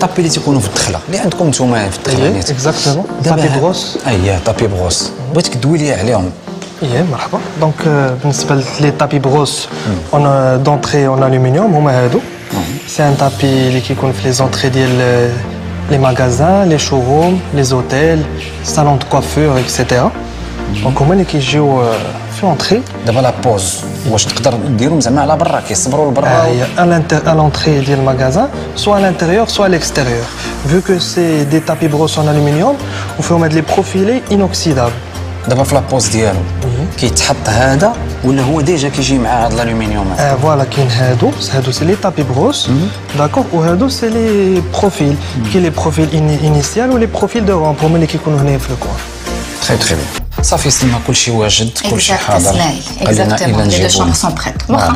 طابي اللي تيكونوا في الدخله اللي عندكم نتوما في الدخله نيت اكزاكتومون دابا طابي ها- بروس اييه طابي بروس بغيتك تدوي لي عليهم ايه مرحبا دونك آه، بالنسبه لي طابي بروس اون دونتري اون الومنيوم هما هادو سي ان طابي اللي كيكون في لي زونتري ديال لي ماغازان لي شوروم لي زوتيل صالون دو كوافور اكسيتيرا دونك هما اللي كيجيو آه، في اونتري دابا لا بوز واش تقدر ديرهم زعما على برا كيصبروا لبرا هي à ديال المغازا سوا à l'intérieur الاكستيريور à كو سي دي تابي des tapis brosses وفيهم هاد لي بروفيلي inoxydable دابا في لابوز ديالو كيتحط هذا ولا هو ديجا كيجي مع هاد الالومنيوم آه فوالا كاين هادو هادو سي لي تابي بروس داكور وهادو سي لي بروفيل كاين لي بروفيل انيسيال ولي بروفيل دو رومبو هما اللي كيكونوا هنا في الكوان تري تري بيان صافي سما كلشي واجد كل شيء حاضر. قالنا إلى نجيبو واخا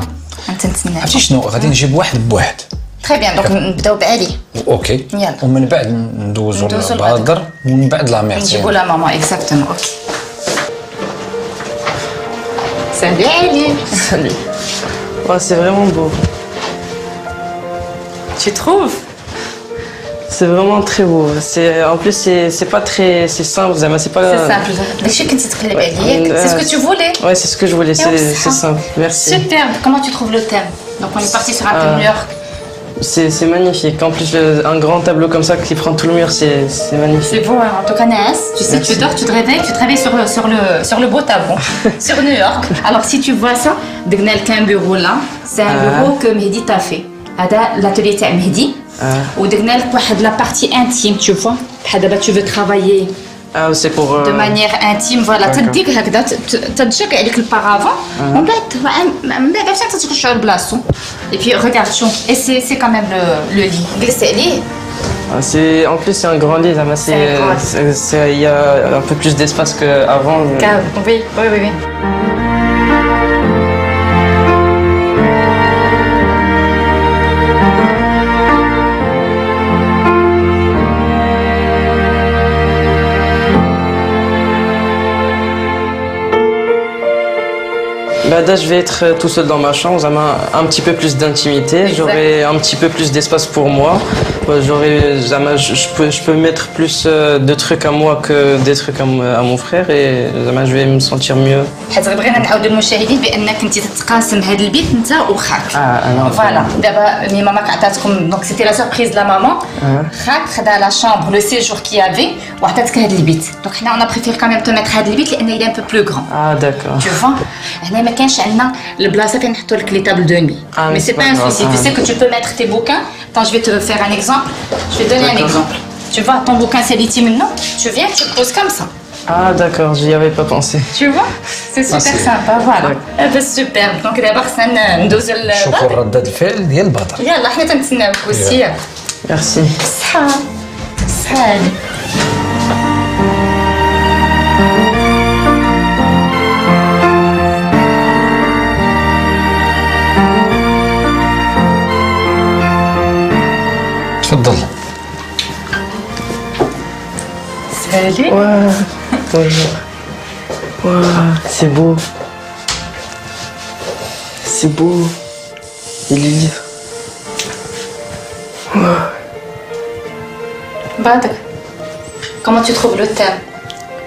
نتنتسناك عرفتي شنو؟ غادي نعم. نجيب واحد بواحد. تري بيان دونك نبداو بعلي. أوكي. يلا. ومن بعد ندوزو لبادر ومن بعد لا ميرتي. نجيبو لا ماما. اكزاكتومون أوكي سالي علي سالي سي فريمون بو Tu trouves? C'est vraiment très beau. C'est en plus c'est pas très c'est simple, c'est pas. C'est simple. C'est ce que tu voulais. Ouais, c'est ce que je voulais. C'est simple. Merci. Comment tu trouves le thème? Donc on est parti sur un thème ah. New York. C'est magnifique. En plus, un grand tableau comme ça qui prend tout le mur, c'est magnifique. C'est beau, hein. en tout cas, tu sais, Merci. tu dors, tu te réveilles, tu te réveilles sur le, sur le, sur le beau tableau, sur New York. Alors, si tu vois ça, Degnel, qu'un bureau là, c'est un ah. bureau que Mehdi t'a fait. L'atelier de Mehdi, ou la partie intime, tu vois. Tu veux travailler de manière intime, voilà. Tu que tu as le Et puis regarde, c'est quand même le, lit. C'est en plus c'est un grand lit, il y a un peu plus d'espace qu'avant. Oui, oui. oui. Bah, là, je vais être euh, tout seul dans ma chambre, ça m'a un petit peu plus d'intimité, Exact. j'aurai un petit peu plus d'espace pour moi. Ouais, J'aurai, ça m'a- je, je peux, je peux mettre plus euh, de trucs à moi que des trucs à, mon- à mon frère et ça m'a- je vais me sentir mieux. حيت بغينا نعاودوا للمشاهدين بانك انت تتقاسم هذا البيت انت وخاك Ah, alors, فوالا دابا مي ماماك عطاتكم دونك سيتي لا سوربريز لا مامون خاك خدا لا شامبر لو سيجور كي افي وعطاتك هذا البيت دونك حنا انا بريفير كاميم تو ميتر هذا البيت لان il est un peu plus grand Ah, d'accord. Tu vois هنا ما كانش عندنا البلاصه فين نحطوا لك لي تابل دو نوي Ah, mais mais c'est c'est pas pas un grave. souci tu Ah. sais que tu peux mettre tes bouquins attends je vais te faire un exemple je vais donner un D'accord. exemple tu vois ton bouquin c'est l'iti maintenant tu viens tu le poses comme ça Ah, d'accord, j'y avais pas pensé. tu vois c'est super c'est- sympa voilà Ouais. Eh ben, super donc دابا خصنا ندوزو شوفوا للباب ردة الفعل ديال البدر يلا حنا تنتسناوك وسي Merci. صحة صحة voyager Ouais, ouais. ouais c'est beau. C'est beau. Et les livres. Ouais. Badak, comment tu trouves le thème?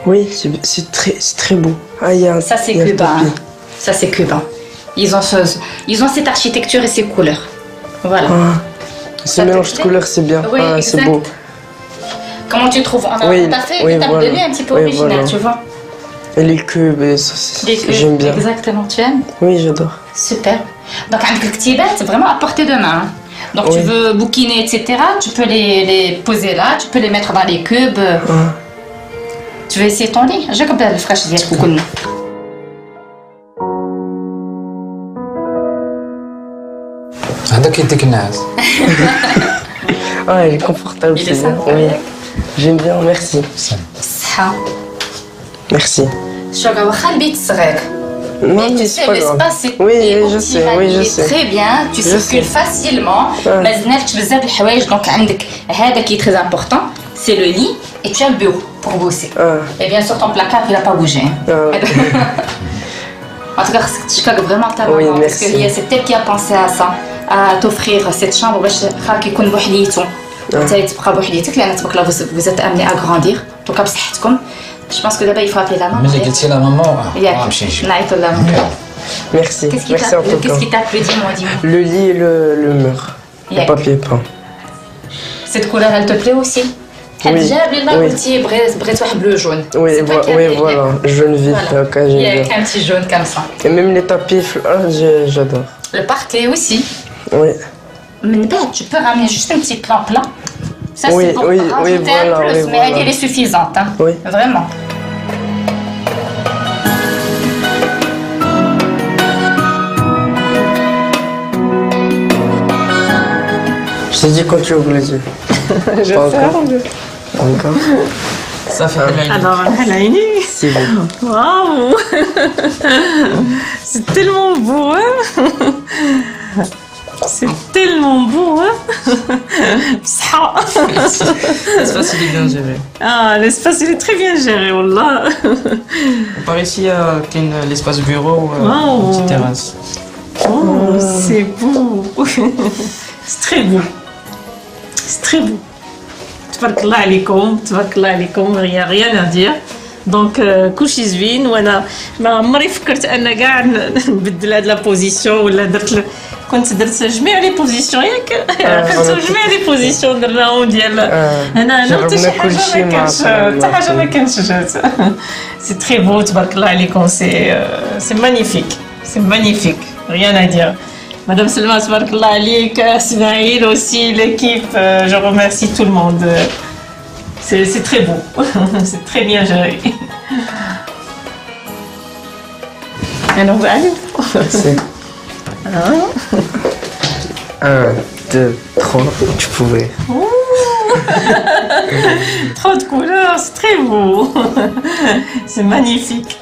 Oui, c'est très, très beau. Ah, y a, Ça, c'est cubain. Hein. Ça, c'est cubain. Ils ont, ce, ils ont cette architecture et ces couleurs. Voilà. Ah, ce mélange de couleurs, c'est bien. Oui, ah, c'est beau. Comment tu trouves On a, oui, as fait, oui, donné un petit peu oui, original, tu vois. Et les cubes, ben, j'aime bien. Exactement, tu aimes Oui, j'adore. Super. Donc, avec le c'est vraiment à portée de main. Hein. Donc, tu veux bouquiner, etc. Tu peux les, les, poser là, tu peux les mettre dans les cubes. Tu veux essayer ton lit? J'ai comme le fraîche d'hier, beaucoup de Ah, d'accord, il est Ah, il est confortable, c'est J'aime bien, merci. Ça. Merci. Je un mais tu sais, l'espace est oui, je sais, oui, je sais. très bien, tu circules facilement. Mais tu as de donc ce qui est très important, c'est le lit et tu as le bureau pour bosser. Et bien sûr, ton placard, il n'a pas bougé. Hein. En tout cas, je suis vraiment ta maman, parce que c'est elle qui a pensé à ça, à t'offrir cette chambre pour que وانت تبقى بوحديتك لان تبارك الله vous êtes amené à grandir دوكا بصحتكم جو بونس كو دابا يفو ابلي لا ماما ملي قلتي لا ماما ياك نمشي نجيب نعيطوا لا ماما Merci. Qu'est-ce qui Merci t'a en tout qu'est-ce qui cas. t'a plu dis-moi dis-moi Le lit et le, le mur. Le Yak. papier peint. Cette couleur elle te plaît aussi حد Oui. جاب لنا Oui. قلتي بغيت بغيت واحد بلو جون Oui, vo- oui, voilà. Jaune vif, là, quand j'aime ياك bien. un petit jaune comme ça Et même les tapis, ah, j'ai- j'adore. le parquet aussi Oui. من بعد tu peux ramener juste un petit plan plat ça Oui, c'est pour oui, rajouter oui, un voilà, plus oui, mais elle voilà. elle est suffisante hein. Oui. vraiment Je t'ai dit quand tu ouvres les yeux. Je Pas ferme. encore. Encore. Ça fait de la Alors, Alaini, Si bon. waouh C'est tellement beau, hein c'est tellement beau, hein Ça L'espace, il est bien géré. Ah, l'espace, il est très bien géré, Wallah On part ici euh, à euh, l'espace bureau, euh, wow. une petite terrasse. Oh, ah. c'est beau C'est très beau. C'est très beau. Tbarkallah alaikum, tbarkallah alaikum, il n'y a rien à dire. دونك كلشي زوين وانا ما عمري فكرت ان كاع ن- نبدل هاد لا بوزيسيون ولا درت ل- كنت درت جميع لي بوزيسيون ياك عقلتو جميع لي بوزيسيون درناهم ديال آه، هنا هنا حتى شي جربنا حاجه كلشي ما مع كانش صحاب حتى حاجه ما الله. كانش جات سي تري بو تبارك الله عليكم سي سي مانيفيك سي مانيفيك rien à dire Madame Selma, تبارك الله عليك Ismaël aussi, l'équipe, euh, je remercie tout le monde. C'est très beau, c'est très bien géré. Alors, allez. C'est un, deux, trois, tu pouvais. Trop de couleurs, c'est très beau. C'est magnifique.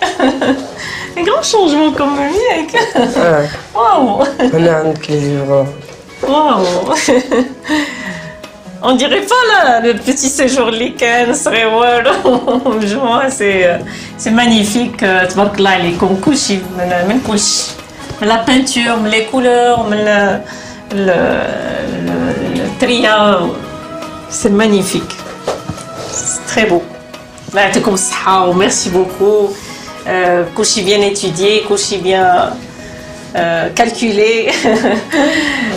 Un grand changement comme mec. Waouh, on a un les livres. waouh. On dirait pas là, le petit séjour Likens, Reward. Franchement, c'est magnifique. Euh, tu vois que là, les. Euh, la peinture, les couleurs, le, le, le. C'est magnifique. C'est très beau. Oh, merci beaucoup. Euh, couche bien étudié, couche bien calculé.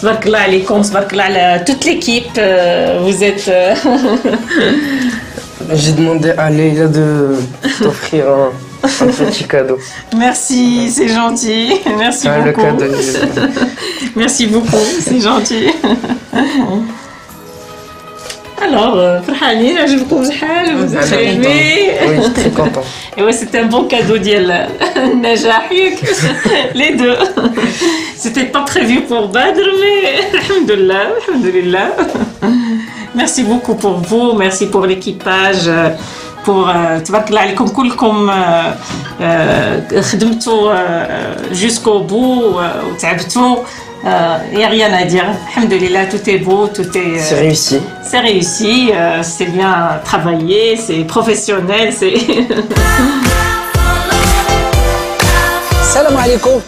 Tbarkla alaikum, tbarkla à euh, toute l'équipe. Euh, vous êtes. Euh, J'ai demandé à Leïla de t'offrir un, petit cadeau. Merci, c'est gentil. Merci ah, beaucoup. Merci beaucoup, c'est gentil. alors euh, فرحانين عجبكم الحال vous êtes très content. aimés Oui, je suis très content. Et ouais, c'était un bon cadeau d'Yel Najah Yuk. les deux. C'était pas prévu pour Badr, mais alhamdoulilah, alhamdoulilah. Merci beaucoup pour vous, merci pour l'équipage, euh, pour euh, تبارك الله عليكم كلكم آه، آه، خدمتوا آه، jusqu'au bout آه، وتعبتوا Il n'y a rien à dire. Alhamdoulilah, tout est beau, tout est. euh, C'est réussi. c'est réussi, euh, c'est bien travaillé, c'est professionnel, c'est. السلام عليكم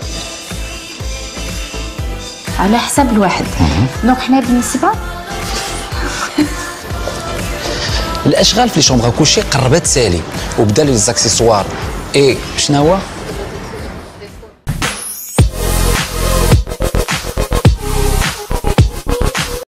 على حساب الواحد دونك حنا بالنسبه الأشغال في لي شومبر كوشي قربت تسالي وبدا لي زاكسيسوار اي شنو هو؟